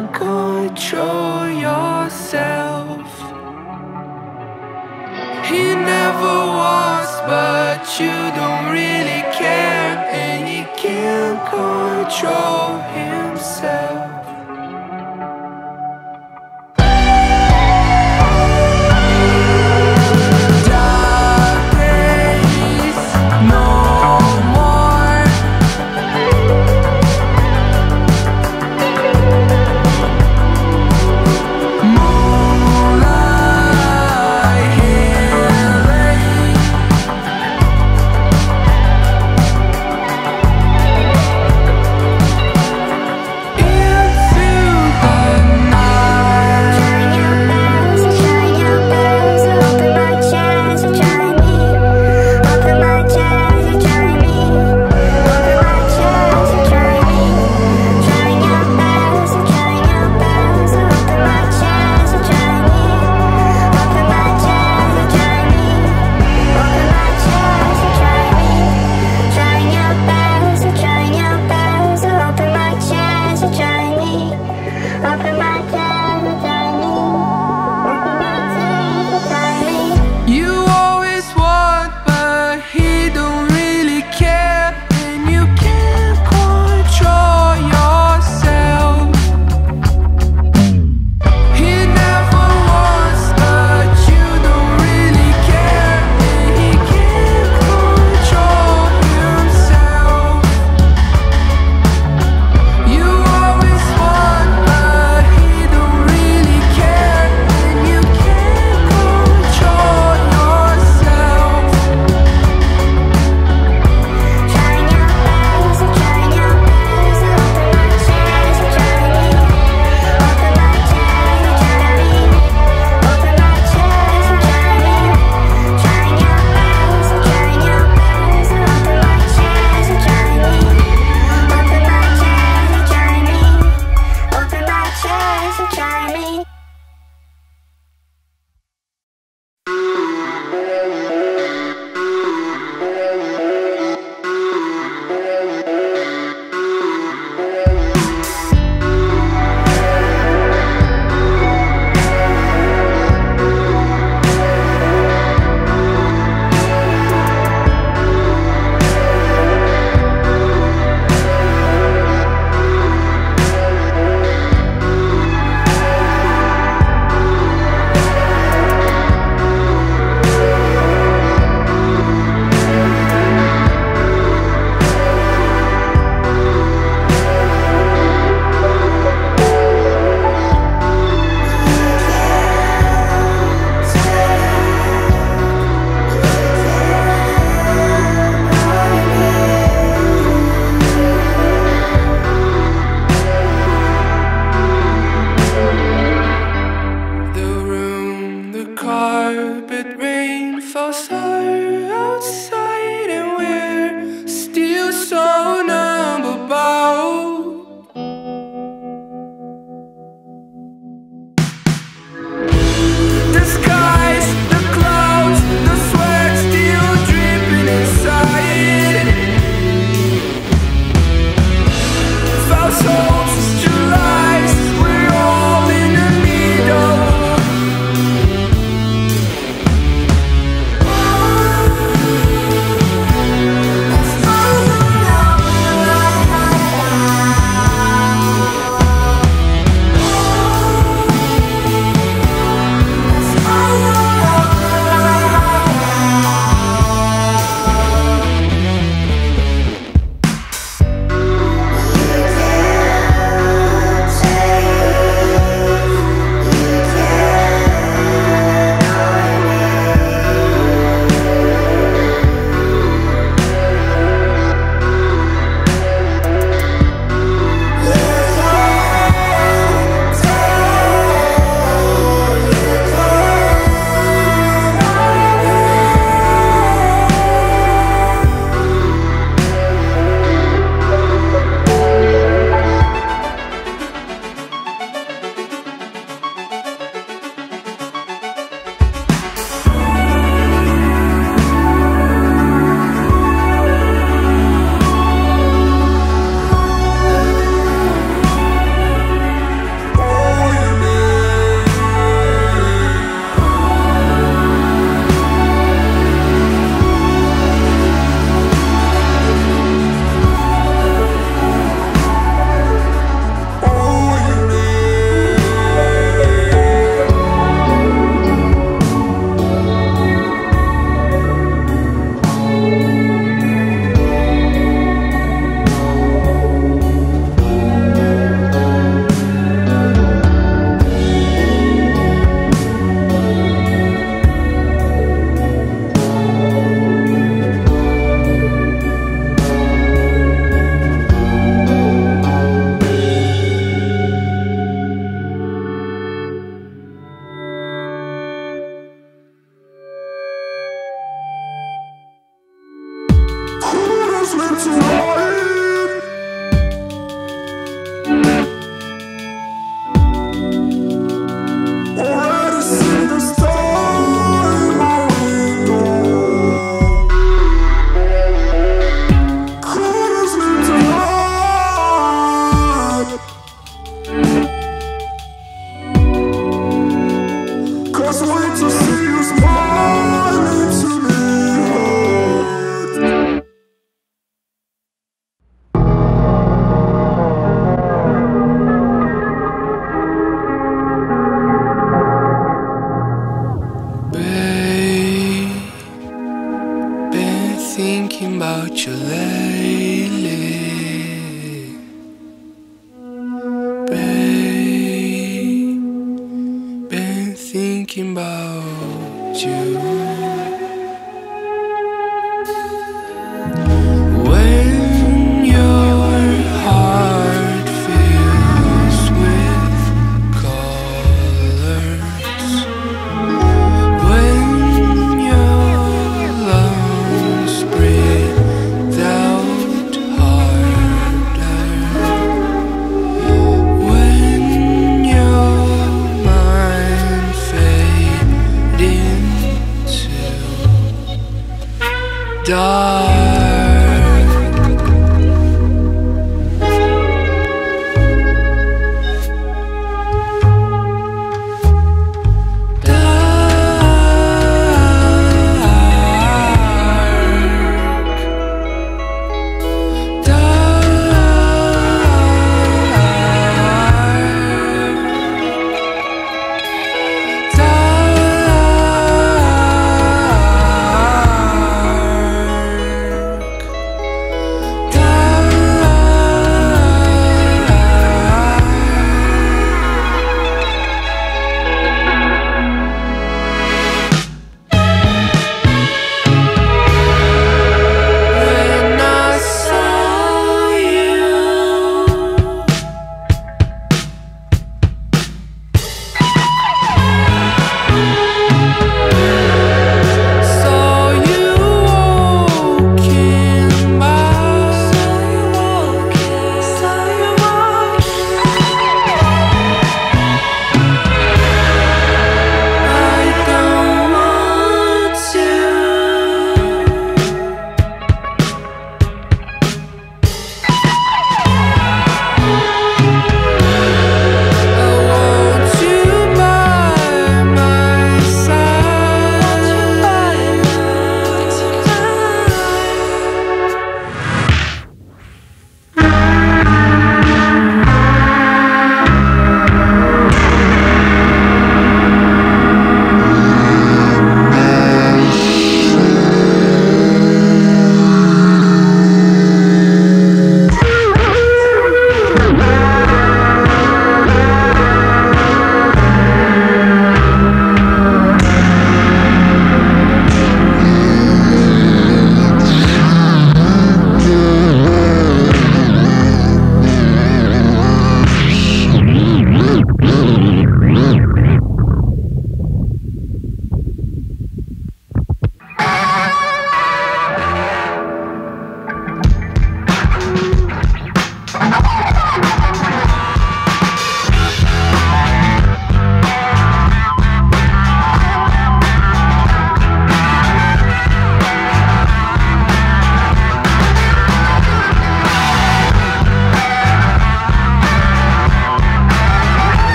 can't control yourself. He never was, but you don't really care, and you can't control.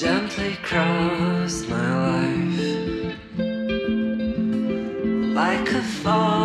Gently cross my life. Like a falling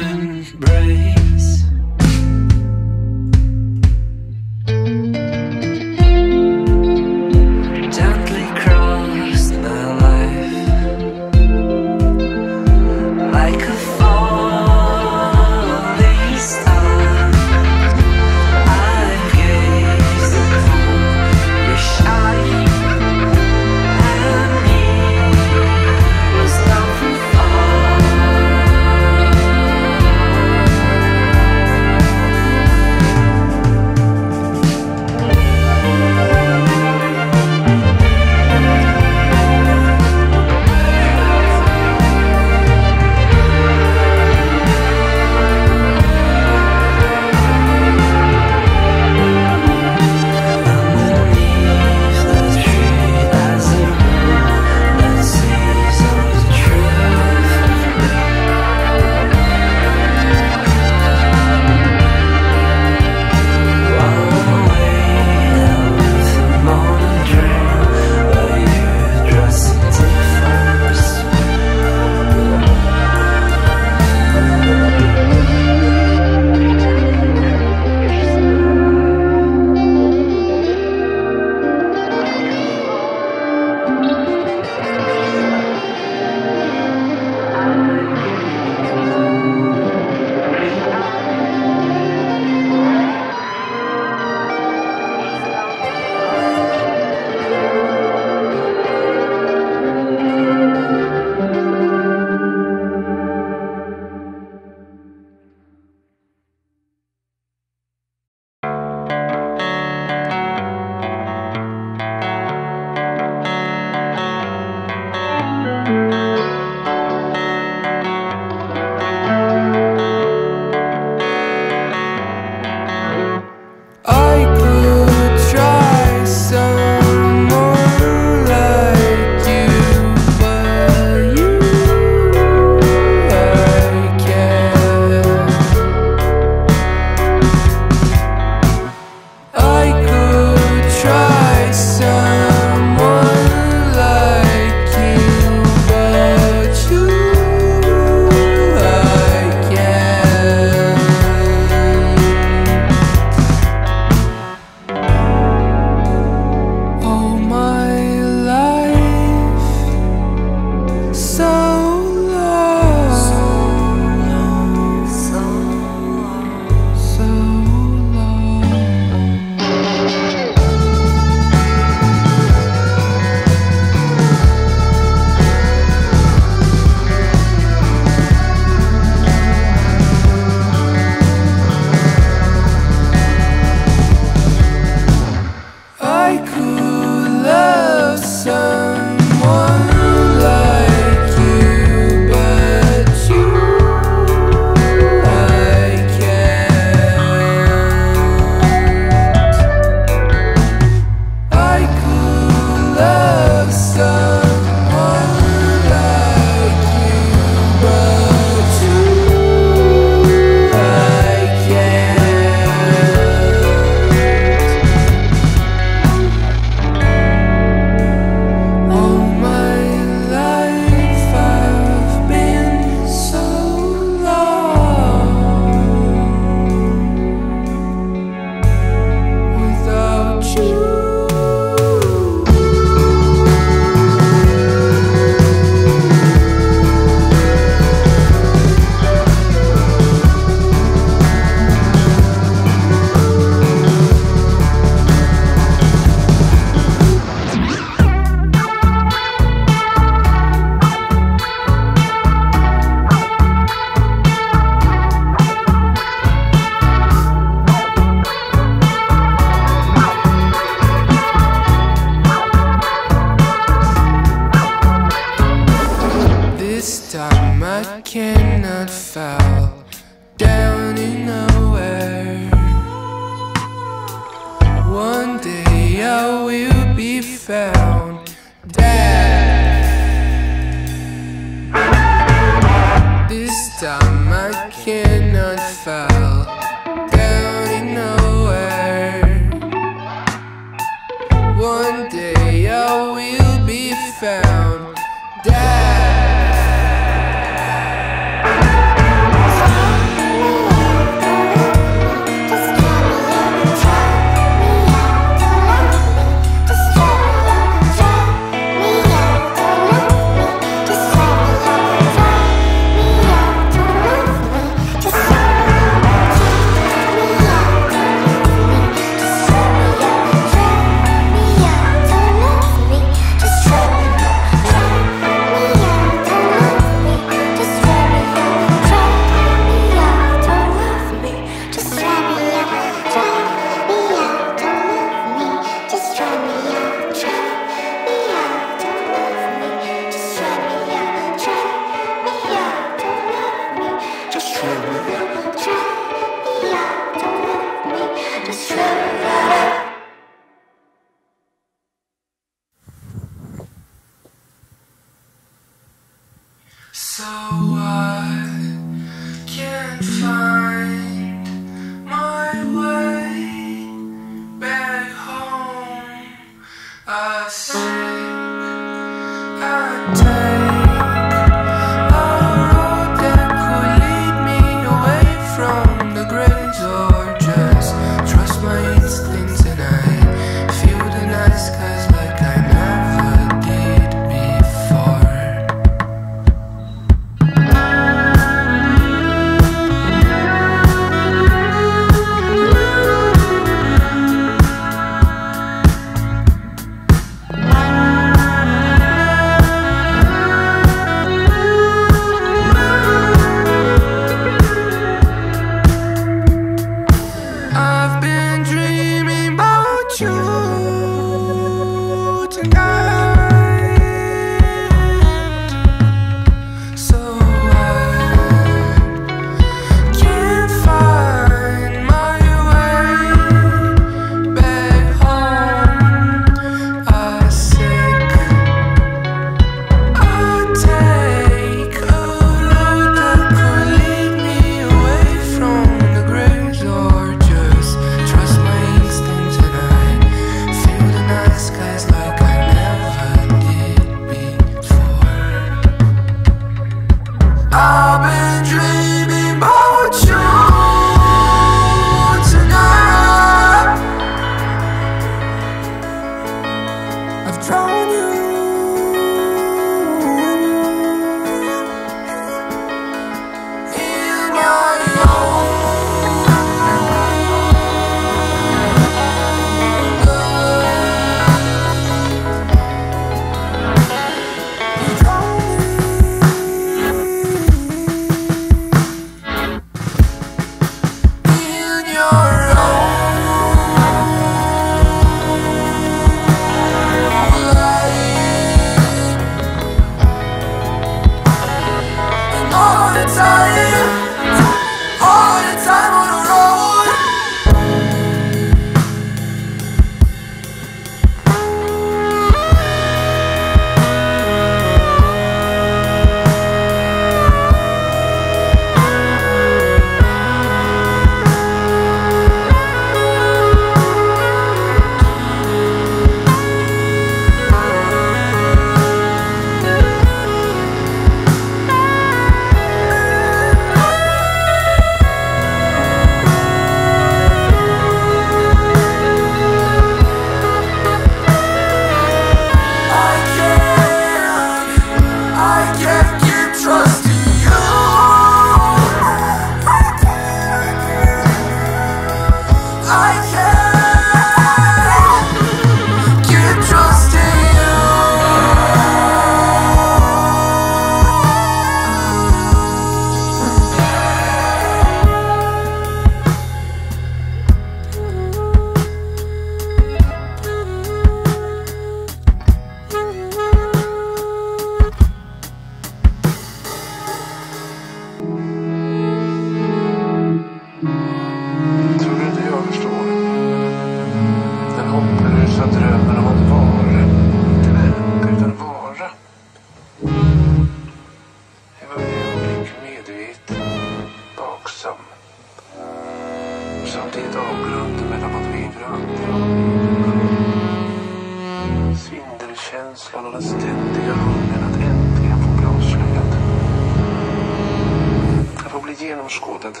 shkotet,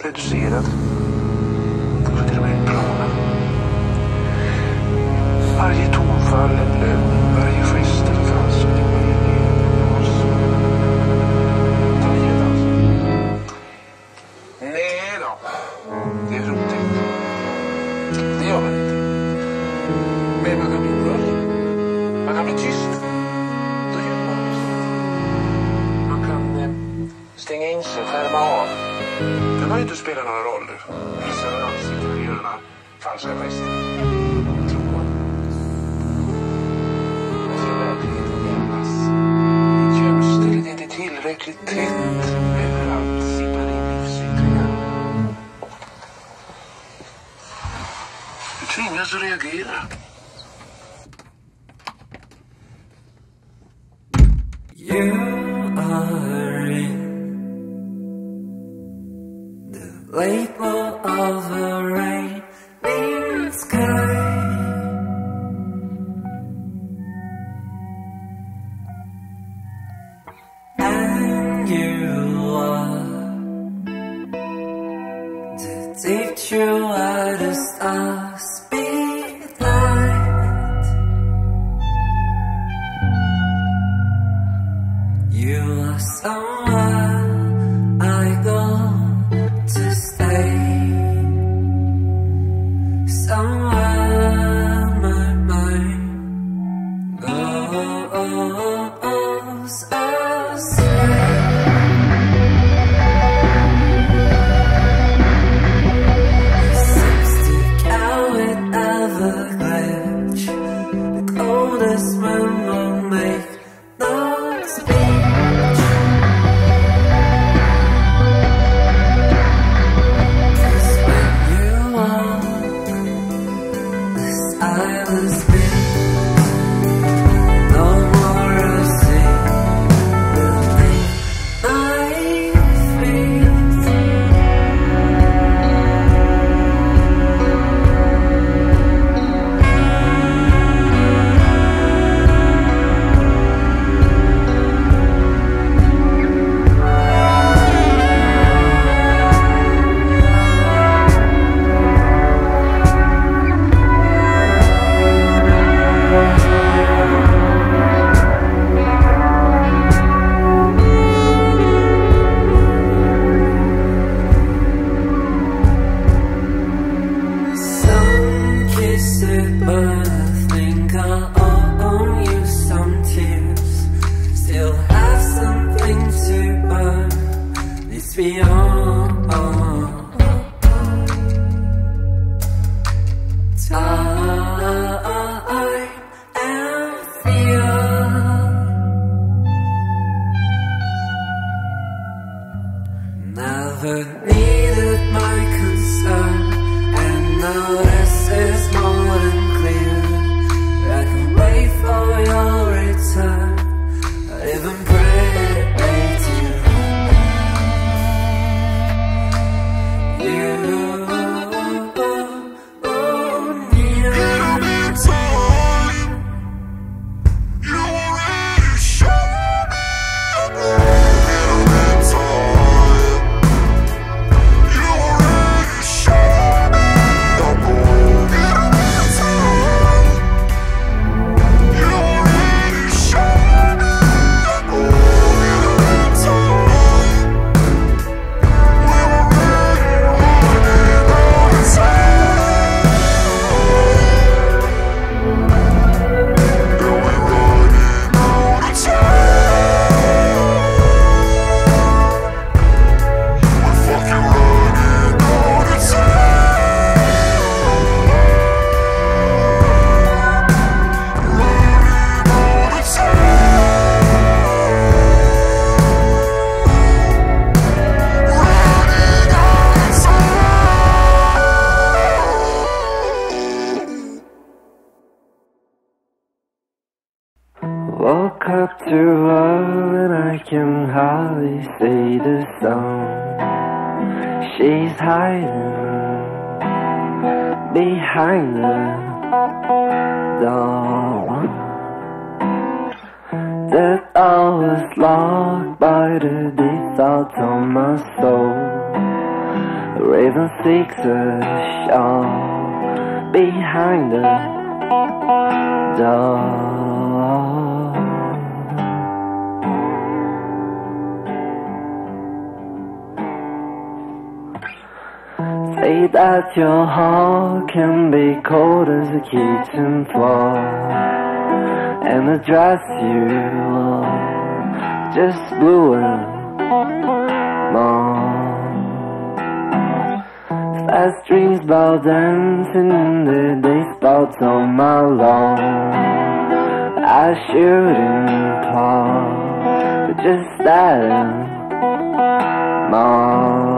prej të zhiret, you are, to teach you how to start. Door was locked by the deep thoughts on my soul. The raven seeks a shore behind the door. Say that your heart can be cold as a kitchen floor And the dress you just and more Fast dreams about dancing in the day spots on my lawn I shouldn't pause, but just that uh, and